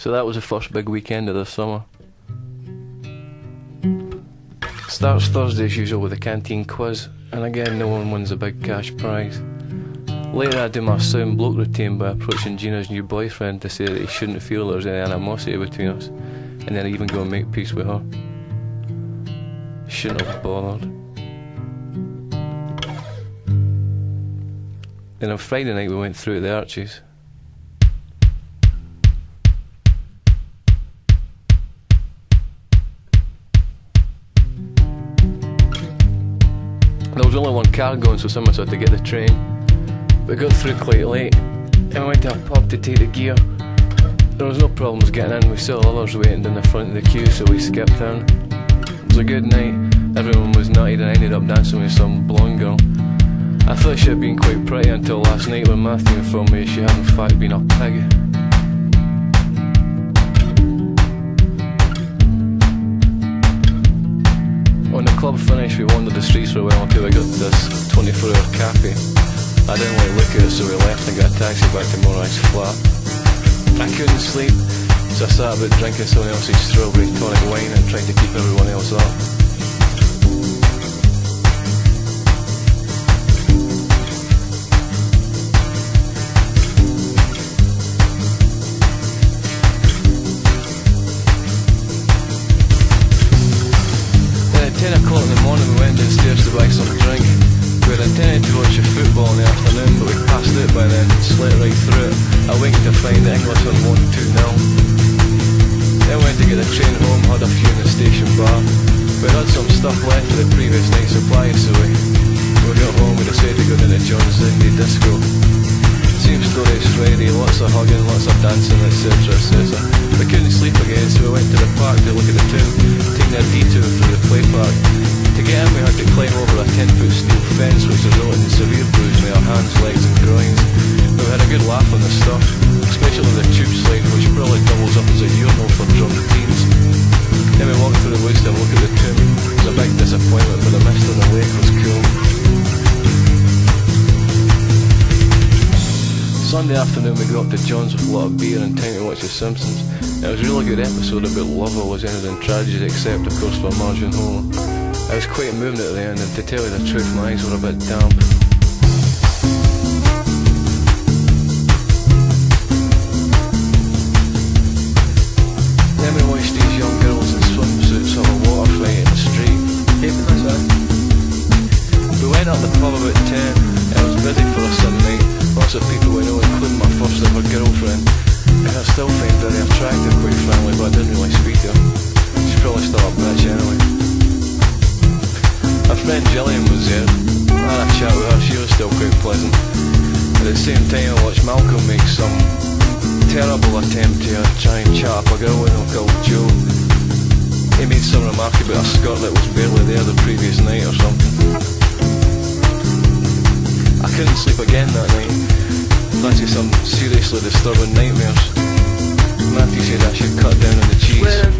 So that was the first big weekend of the summer. Starts Thursday as usual with a canteen quiz, and again no one wins a big cash prize. Later I do my sound bloke routine by approaching Gina's new boyfriend to say that he shouldn't feel there's any animosity between us, and then I even go and make peace with her. Shouldn't have bothered. Then on Friday night we went through the Arches. There was only one car going, so someone had to get the train. We got through quite late and we went to a pub to take the gear. There was no problems getting in, we saw others waiting in the front of the queue, so we skipped in. It was a good night, everyone was nutted and I ended up dancing with some blonde girl. I thought she had been quite pretty until last night when Matthew informed me she had in fact been a pig. Club finished, we wandered the streets for a while until we got this 24 hour cafe. I didn't like look at it, so we left and got a taxi back to Morag's flat. I couldn't sleep, so I sat about drinking someone else's strawberry tonic wine and trying to keep everyone else up. Intended watch the football in the afternoon but we passed it by then, slept right through it. I winked to find that England had won 2 0. Then went to get the train home, had a few in the station bar. We had some stuff left for the previous night's supply so we, we got home we decided to go to John's Indie Disco. Same story as Friday, lots of hugging, lots of dancing, etc. etc. We couldn't sleep again, so we went to the park to look at the town, taking a detour through the play park. To get in, we had to climb over a 10 foot steel fence, which resulted in severe bruising with our hands, legs, and groins. But we had a good laugh on the stuff, especially the tube slide, which probably doubles up as a urinal for drunk teens. Then we walked through the woods to look at the tomb. It was a big disappointment, but the mist on the lake was cool. Sunday afternoon we got up to John's with a lot of beer and time to watch The Simpsons. It was a really good episode about love always ended in tragedy except of course for Marge and Homer. I was quite moved at the end and to tell you the truth my eyes were a bit damp. Then uh, we watched friend Gillian was there. I had a chat with her, she was still quite pleasant. At the same time, I watched Malcolm make some terrible attempt to uh, try and chat up a girl we know called Joe. He made some remark about a skirt that was barely there the previous night or something. I couldn't sleep again that night. To some seriously disturbing nightmares. Matthew said I should cut down on the cheese.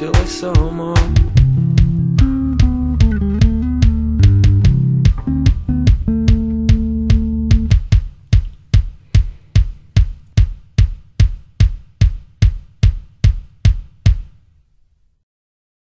wish it was